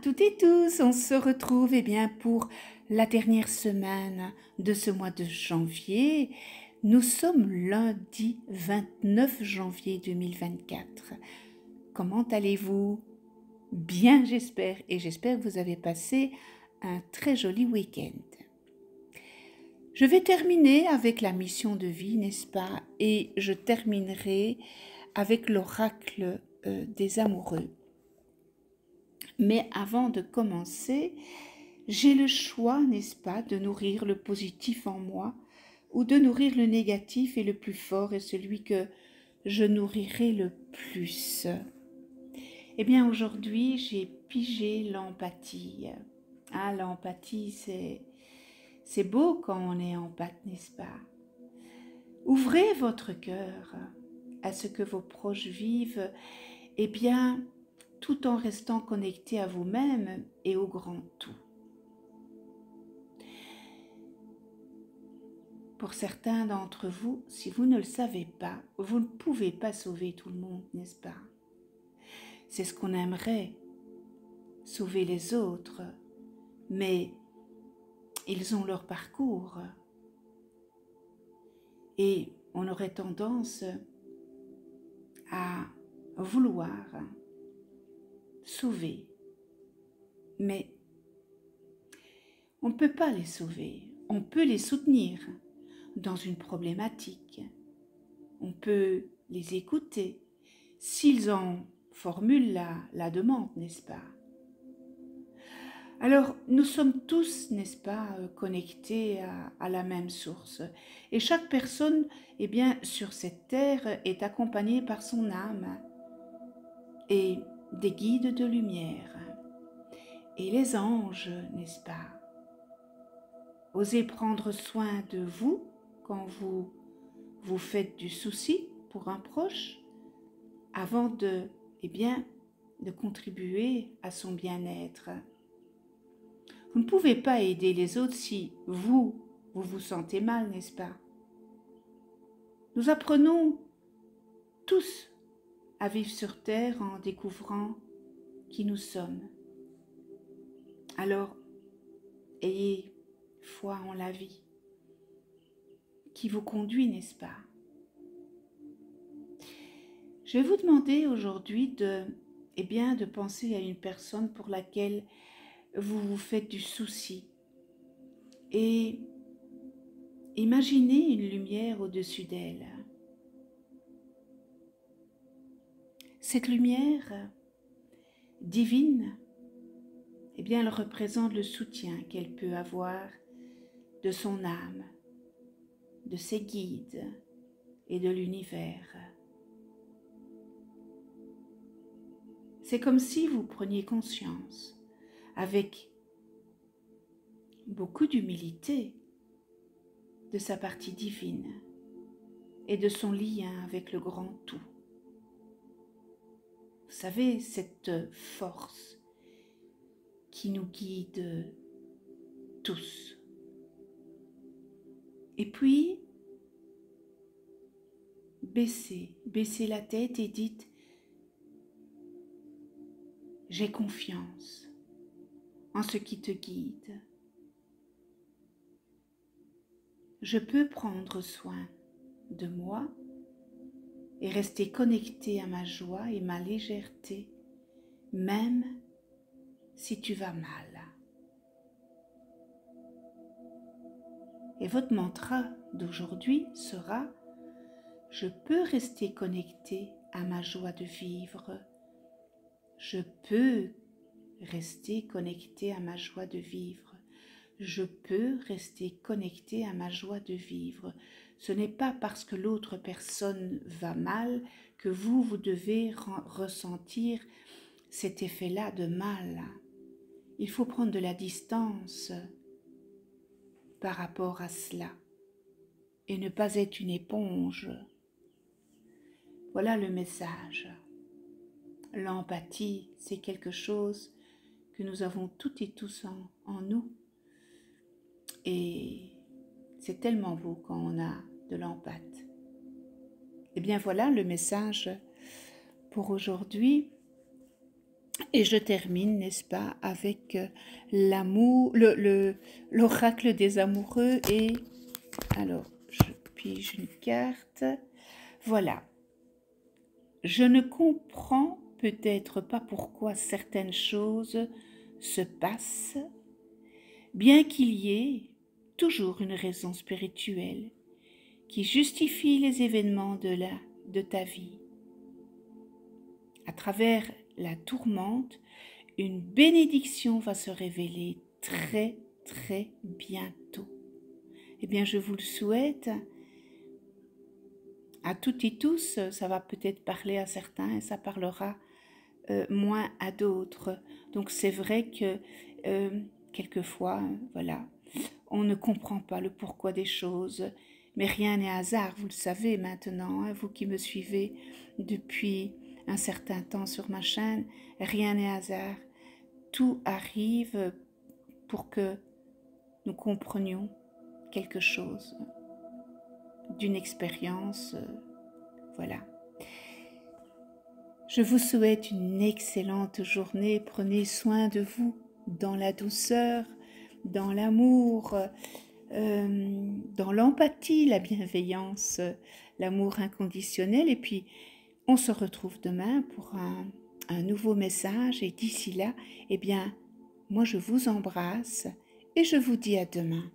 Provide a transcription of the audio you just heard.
toutes et tous. On se retrouve eh bien pour la dernière semaine de ce mois de janvier. Nous sommes lundi 29 janvier 2024. Comment allez-vous? Bien, j'espère, et j'espère que vous avez passé un très joli week-end. Je vais terminer avec la mission de vie, n'est-ce pas? Et je terminerai avec l'oracle euh, des amoureux. Mais avant de commencer, j'ai le choix, n'est-ce pas, de nourrir le positif en moi ou de nourrir le négatif et le plus fort est celui que je nourrirai le plus. Eh bien, aujourd'hui, j'ai pigé l'empathie. Ah, l'empathie, c'est, c'est beau quand on est en pâte, n'est-ce pas? Ouvrez votre cœur à ce que vos proches vivent, eh bien, tout en restant connecté à vous-même et au grand tout. Pour certains d'entre vous, si vous ne le savez pas, vous ne pouvez pas sauver tout le monde, n'est-ce pas? C'est ce qu'on aimerait, sauver les autres, mais ils ont leur parcours. Et on aurait tendance à vouloir sauver. Mais on ne peut pas les sauver, on peut les soutenir dans une problématique, on peut les écouter s'ils en formulent la, demande, n'est-ce pas? Alors, nous sommes tous, n'est-ce pas, connectés à, à, la même source. Et chaque personne, eh bien, sur cette terre est accompagnée par son âme. Et des guides de lumière. Et les anges, n'est-ce pas? Osez prendre soin de vous quand vous vous faites du souci pour un proche avant de, eh bien, de contribuer à son bien-être. Vous ne pouvez pas aider les autres si vous, vous vous sentez mal, n'est-ce pas? Nous apprenons tous à vivre sur terre en découvrant qui nous sommes. Alors, ayez foi en la vie qui vous conduit, n'est-ce pas? Je vais vous demander aujourd'hui de, eh bien, de penser à une personne pour laquelle vous vous faites du souci et imaginez une lumière au-dessus d'elle. Cette lumière divine, eh bien, elle représente le soutien qu'elle peut avoir de son âme, de ses guides et de l'univers. C'est comme si vous preniez conscience avec beaucoup d'humilité de sa partie divine et de son lien avec le grand tout. Savez, cette force qui nous guide tous. Et puis, baissez, baissez la tête et dites, j'ai confiance en ce qui te guide. Je peux prendre soin de moi et rester connecté à ma joie et ma légèreté, même si tu vas mal. Et votre mantra d'aujourd'hui sera Je peux rester connecté à ma joie de vivre. Je peux rester connecté à ma joie de vivre. Je peux rester connecté à ma joie de vivre. Ce n'est pas parce que l'autre personne va mal que vous, vous devez ressentir cet effet-là de mal. Il faut prendre de la distance par rapport à cela et ne pas être une éponge. Voilà le message. L'empathie, c'est quelque chose que nous avons toutes et tous en, en nous. Et c'est tellement beau quand on a de l'empathie. Et eh bien voilà le message pour aujourd'hui. Et je termine, n'est-ce pas, avec euh, l'amour, le, l'oracle des amoureux et alors je pige une carte. Voilà. Je ne comprends peut-être pas pourquoi certaines choses se passent, bien qu'il y ait toujours une raison spirituelle qui justifie les événements de, ta vie. À travers la tourmente, une bénédiction va se révéler très très bientôt. Eh bien, je vous le souhaite à toutes et tous. Ça va peut-être parler à certains et ça parlera euh, moins à d'autres. Donc, c'est vrai que euh, quelquefois, voilà, on ne comprend pas le pourquoi des choses. Mais rien n'est hasard, vous le savez maintenant, hein, vous qui me suivez depuis un certain temps sur ma chaîne, rien n'est hasard. Tout arrive pour que nous comprenions quelque chose d'une expérience. Euh, voilà. Je vous souhaite une excellente journée. Prenez soin de vous dans la douceur, dans l'amour, euh, dans l'empathie, la bienveillance, l'amour inconditionnel. Et puis, on se retrouve demain pour un, un nouveau message. Et d'ici là, eh bien, moi, je vous embrasse et je vous dis à demain.